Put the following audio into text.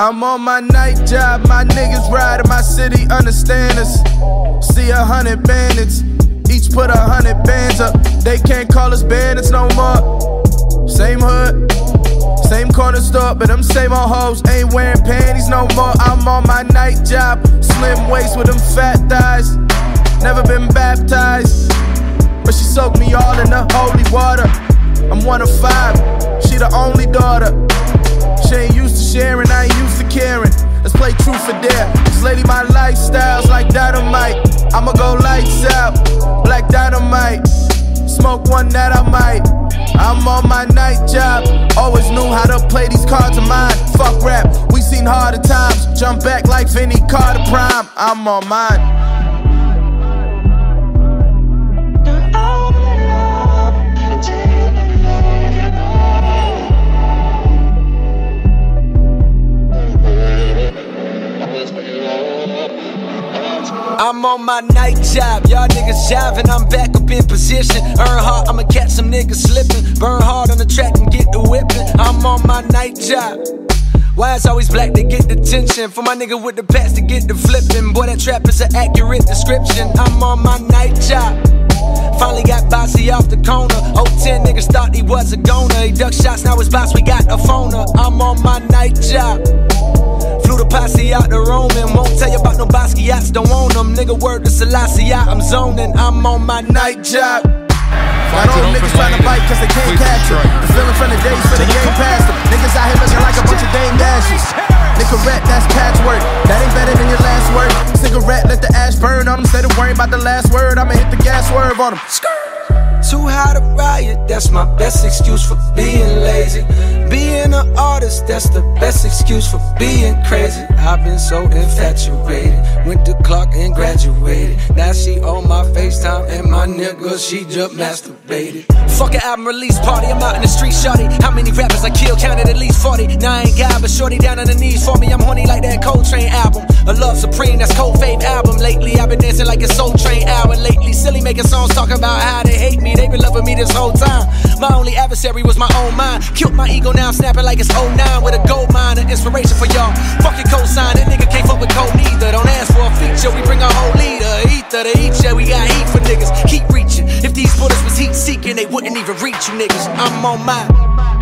I'm on my night job, my niggas ride in my city, understand us. See a hundred bandits, each put a hundred bands up. They can't call us bandits no more. Same hood, same corner store, but them same old hoes ain't wearing panties no more. I'm on my night job, slim waist with them fat thighs. Never been baptized, but she soaked me all in the holy water. I'm one of five, truth. This lady, my lifestyle's like dynamite. I'ma go lights out, black dynamite. Smoke one that I might. I'm on my night job. Always knew how to play these cards of mine. Fuck rap, we seen harder times. Jump back like Vinny Carter Prime. I'm on mine. I'm on my night job, y'all niggas jiving, I'm back up in position. Earn hard, I'ma catch some niggas slipping. Burn hard on the track and get the whipping. I'm on my night job. Why it's always black to get the tension? For my nigga with the past to get the flipping. Boy, that trap is an accurate description. I'm on my night job. Finally got bossy off the corner. 010 niggas thought he was a goner. He duck shots, now his boss, we got a phoner. I'm on my night job. Flew the posse out to Roman. Won't tell Nigga, word to Selassie, I'm zoning. I'm on my night job. Got all the niggas trying to bite cause they can't catch it. The feeling from the days for the game past them. Niggas out here looking like a bunch of Dame Dashes. Nicorette, that's patchwork. That ain't better than your last word. Cigarette, let the ash burn on them. Instead of worrying about the last word, I'ma hit the gas swerve on them. Too high to riot, that's my best excuse for being lazy. That's the best excuse for being crazy. I've been so infatuated, went to Clark and graduated. Now she on my FaceTime and my nigga, she just masturbated. Fuck an album release party, I'm out in the street, shorty. How many rappers I killed? Counted at least 40. Now I ain't God, but shorty down on the knees for me. I'm horny like that Coltrane album. A Love Supreme, that's Cold Fave album. Lately, I've been dancing like a Soul Train making songs talking about how they hate me. They been loving me this whole time. My only adversary was my own mind. Killed my ego, now I'm snapping like it's 09 with a gold mine. Inspiration for y'all. Fucking cosign, that nigga can't fuck with code neither. Don't ask for a feature, we bring a whole leader. Ether to each, yeah, we got heat for niggas. Keep reaching. If these bullets was heat seeking, they wouldn't even reach you niggas. I'm on mine.